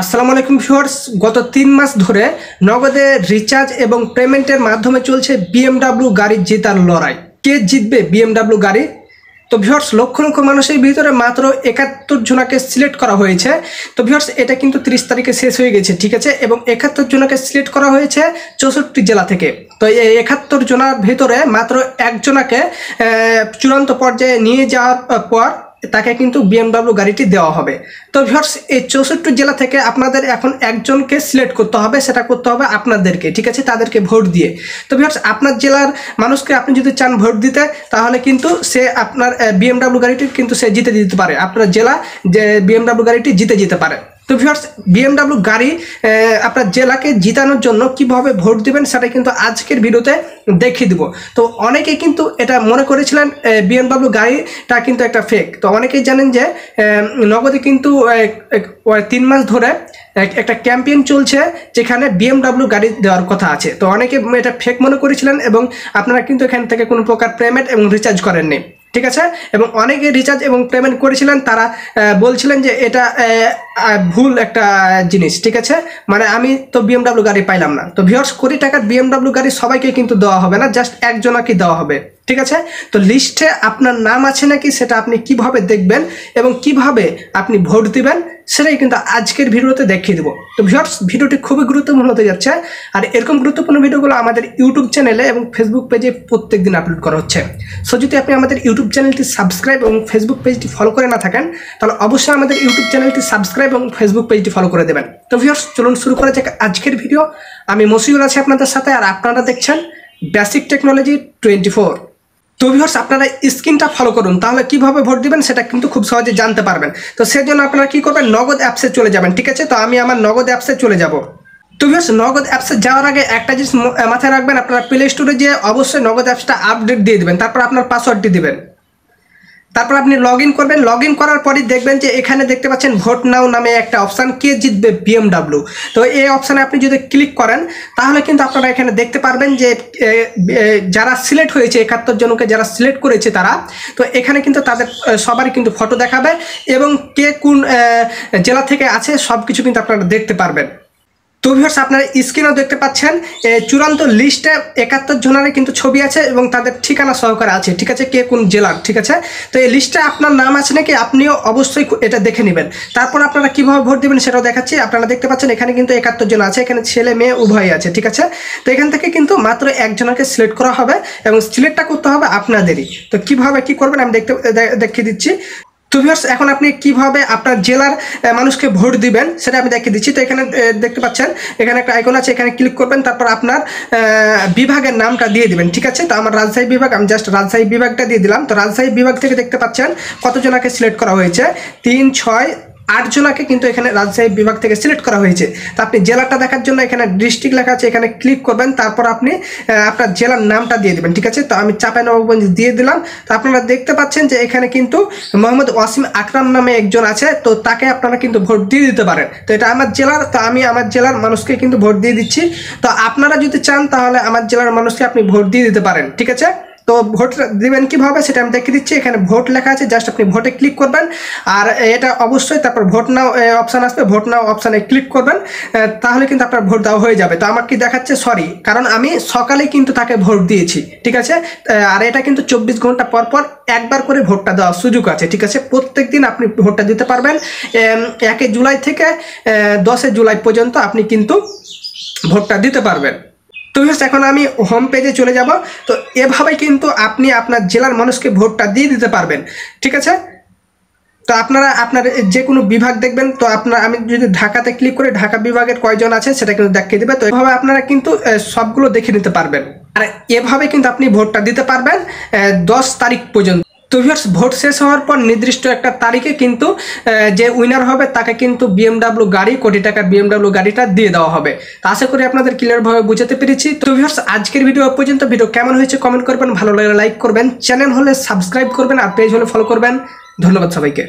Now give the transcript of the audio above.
আসসালামু আলাইকুম ভিউয়ার্স। গত তিন মাস ধরে নগদে রিচার্জ এবং পেমেন্টের মাধ্যমে চলছে বিএমডাব্লিউ গাড়ি জেতার লড়াই। কে জিতবে বিএমডাব্লিউ গাড়ি? তো ভিউয়ার্স, লক্ষ লক্ষ মানুষের ভিতরে মাত্র একাত্তর জনাকে সিলেক্ট করা হয়েছে। তো ভিউয়ার্স, এটা কিন্তু তিরিশ তারিখে শেষ হয়ে গেছে, ঠিক আছে? এবং একাত্তর জনাকে সিলেক্ট করা হয়েছে চৌষট্টি জেলা থেকে। তো এই একাত্তর জনার ভিতরে মাত্র একজনাকে চূড়ান্ত পর্যায়ে নিয়ে যাওয়ার পর তাকে কিন্তু বিএমডাব্লিউ গাড়িটি দেওয়া হবে। তো ভিউয়ার্স, এই চৌষট্টি জেলা থেকে আপনাদের এখন একজনকে সিলেক্ট করতে হবে, সেটা করতে হবে আপনাদেরকে, ঠিক আছে? তাদেরকে ভোট দিয়ে। তো ভিউয়ার্স, আপনার জেলার মানুষকে আপনি যদি চান ভোট দিতে, তাহলে কিন্তু সে আপনার বিএমডাব্লিউ গাড়িটি কিন্তু সে জিতে দিতে পারে। আপনার জেলা যে বিএমডাব্লিউ গাড়িটি জিতে যেতে পারে। তো ভিউয়ার্স বিএমডাব্লিউ গাড়ি আপনার জেলাকে জিতানোর জন্য কীভাবে ভোট দিবেন সেটা কিন্তু আজকের ভিডিওতে দেখিয়ে দিব। তো অনেকে কিন্তু এটা মনে করেছিলেন বিএমডাব্লিউ গাড়িটা কিন্তু একটা ফেক তো অনেকেই জানেন যে নগদে কিন্তু তিন মাস ধরে একটা ক্যাম্পেইন চলছে যেখানে বিএমডাব্লিউ গাড়ি দেওয়ার কথা আছে। তো অনেকে এটা ফেক মনে করেছিলেন এবং আপনারা কিন্তু এখান থেকে কোনো প্রকার পেমেন্ট এবং রিচার্জ করেননি। ঠিক আছে? এবং অনেকে রিচার্জ এবং পেমেন্ট করেছিলেন, তারা বলছিলেন যে এটা ভুল একটা জিনিস, ঠিক আছে? মানে আমি তো বিএমডাব্লিউ গাড়ি পাইলাম না। তো ভিউয়ার্স কোটি টাকার বিএমডাব্লিউ গাড়ি সবাইকে কিন্তু দেওয়া হবে না জাস্ট একজনাকে দেওয়া হবে, ঠিক আছে? তো লিস্টে আপনার নাম আছে নাকি সেটা আপনি কীভাবে দেখবেন এবং কীভাবে আপনি ভোট দিবেন, সেটাই কিন্তু আজকের ভিডিওতে দেখিয়ে দেবো। তো ভিউয়ার্স ভিডিওটি খুবই গুরুত্বপূর্ণ হতে যাচ্ছে, আর এরকম গুরুত্বপূর্ণ ভিডিওগুলো আমাদের ইউটিউব চ্যানেলে এবং ফেসবুক পেজে প্রত্যেক দিন আপলোড করা হচ্ছে। সো যদি আপনি আমাদের ইউটিউব চ্যানেলটি সাবস্ক্রাইব এবং ফেসবুক পেজটি ফলো করে না থাকেন, তাহলে অবশ্যই আমাদের ইউটিউব চ্যানেলটি সাবস্ক্রাইব এবং ফেসবুক পেজটি ফলো করে দেবেন। তো ভিউয়ার্স চলুন শুরু করা যাক আজকের ভিডিও আমি মসিউল আছি আপনাদের সাথে আর আপনারা দেখছেন বেসিক টেকনোলজি টোয়েন্টি ফোর তো ভিউয়ার্স আপনারা স্ক্রিনটা ফলো করুন, তাহলে কীভাবে ভোট দিবেন সেটা কিন্তু খুব সহজে জানতে পারবেন। তো সেজন্য আপনারা কি করবেন? নগদ অ্যাপসে চলে যাবেন, ঠিক আছে? তো আমি আমার নগদ অ্যাপসে চলে যাব। তো ভিউয়ার্স নগদ অ্যাপসে যাওয়ার আগে একটা জিনিস মাথায় রাখবেন, আপনারা প্লে স্টোরে যেয়ে অবশ্যই নগদ অ্যাপসটা আপডেট দিয়ে দেবেন, তারপর আপনার পাসওয়ার্ডটি দিবেন। তারপর আপনি লগ করবেন। লগ করার পরই দেখবেন যে এখানে দেখতে পাচ্ছেন ভোট নাও নামে একটা অপশান কে জিতবে? বিএমডাব্লিউ তো এই অপশানে আপনি যদি ক্লিক করেন, তাহলে কিন্তু আপনারা এখানে দেখতে পারবেন যে যারা সিলেক্ট হয়েছে, একাত্তর জনকে যারা সিলেক্ট করেছে তারা, তো এখানে কিন্তু তাদের সবারই কিন্তু ফটো দেখাবে এবং কে কোন জেলা থেকে আছে সব কিছু কিন্তু আপনারা দেখতে পারবেন। তো ভিউয়ার্স আপনারা স্ক্রিনেও দেখতে পাচ্ছেন চূড়ান্ত লিস্টে একাত্তর জনের কিন্তু ছবি আছে এবং তাদের ঠিকানা সহকারে আছে, ঠিক আছে? কে কোন জেলার ঠিক আছে? তো এই লিস্টে আপনার নাম আছে নাকি, আপনিও অবশ্যই এটা দেখে নেবেন। তারপর আপনারা কীভাবে ভোট দেবেন সেটাও দেখাচ্ছি। আপনারা দেখতে পাচ্ছেন, এখানে কিন্তু একাত্তর জন আছে, এখানে ছেলে, মেয়ে উভয়ই আছে, ঠিক আছে? তো এখান থেকে কিন্তু মাত্র একজনকে সিলেক্ট করা হবে এবং সিলেক্টটা করতে হবে আপনাদেরই। তো কীভাবে কি করবেন আমি দেখতে দেখিয়ে দিচ্ছি। তো ভিউয়ার্স এখন আপনি কীভাবে আপনার জেলার মানুষকে ভোট দিবেন সেটা আমি দেখিয়ে দিচ্ছি। তো এখানে দেখতে পাচ্ছেন, এখানে একটা আইকন আছে, এখানে ক্লিক করবেন, তারপর আপনার বিভাগের নামটা দিয়ে দিবেন, ঠিক আছে? তো আমার রাজশাহী বিভাগ, আমি জাস্ট রাজশাহী বিভাগটা দিয়ে দিলাম। তো রাজশাহী বিভাগ থেকে দেখতে পাচ্ছেন কতজনাকে সিলেক্ট করা হয়েছে? তিন, ছয় আট জনাকে কিন্তু এখানে রাজশাহী বিভাগ থেকে সিলেক্ট করা হয়েছে। তো আপনি জেলাটা দেখার জন্য এখানে ডিস্ট্রিক্ট লেখা আছে, এখানে ক্লিক করবেন, তারপর আপনি আপনার জেলার নামটা দিয়ে দেবেন, ঠিক আছে? তো আমি চাঁপাইনবাবগঞ্জ দিয়ে দিলাম। তো আপনারা দেখতে পাচ্ছেন যে এখানে কিন্তু মোহাম্মদ ওয়াসিম আকরাম নামে একজন আছে, তো তাকে আপনারা কিন্তু ভোট দিয়ে দিতে পারেন। তো এটা আমার জেলার, তো আমি আমার জেলার মানুষকে কিন্তু ভোট দিয়ে দিচ্ছি। তো আপনারা যদি চান, তাহলে আমার জেলার মানুষকে আপনি ভোট দিয়ে দিতে পারেন, ঠিক আছে? তো ভোট দিবেন কীভাবে সেটা আমি দেখিয়ে দিচ্ছি। এখানে ভোট লেখা আছে, জাস্ট আপনি ভোটে ক্লিক করবেন। আর এটা অবশ্যই তারপর ভোট নাও অপশান আসবে, ভোট নাও অপশানে ক্লিক করবেন। তাহলে কিন্তু আপনার ভোট দেওয়া হয়ে যাবে। তো আমার কি দেখাচ্ছে? সরি, কারণ আমি সকালেই কিন্তু তাকে ভোট দিয়েছি, ঠিক আছে? আর এটা কিন্তু চব্বিশ ঘণ্টা পর পর একবার করে ভোটটা দেওয়ার সুযোগ আছে, ঠিক আছে? প্রত্যেক দিন আপনি ভোটটা দিতে পারবেন। একে জুলাই থেকে দশে জুলাই পর্যন্ত আপনি কিন্তু ভোটটা দিতে পারবেন। তো এখন আমি হোম পেজে চলে যাব। তো এভাবেই কিন্তু আপনি আপনার জেলার মানুষকে ভোটটা দিয়ে দিতে পারবেন। ঠিক আছে? তো আপনারা আপনার যে কোনো বিভাগ দেখবেন, তো আপনার আমি যদি ঢাকাতে ক্লিক করে ঢাকা বিভাগের কয়জন আছে সেটা কিন্তু দেখিয়ে দেবে। তো এভাবে আপনারা কিন্তু সবগুলো দেখে নিতে পারবেন। আর এভাবে কিন্তু আপনি ভোটটা দিতে পারবেন দশ তারিখ পর্যন্ত। তো ভিউয়ার্স ভোট শেষ হওয়ার পর নির্দিষ্ট একটা তারিখে কিন্তু যে উইনার হবে তাকে কিন্তু বিএমডাব্লিউ গাড়ি, কোটি টাকা বিএমডাব্লিউ গাড়িটা দিয়ে দেওয়া হবে। তো আশা করি আপনাদের ক্লিয়ারভাবে বুঝাতে পেরেছি। তো ভিউয়ার্স আজকের ভিডিও পর্যন্ত। ভিডিও কেমন হয়েছে কমেন্ট করবেন, ভালো লাগলে লাইক করবেন। চ্যানেল হলে সাবস্ক্রাইব করবেন আর পেজ হলে ফলো করবেন। ধন্যবাদ সবাইকে।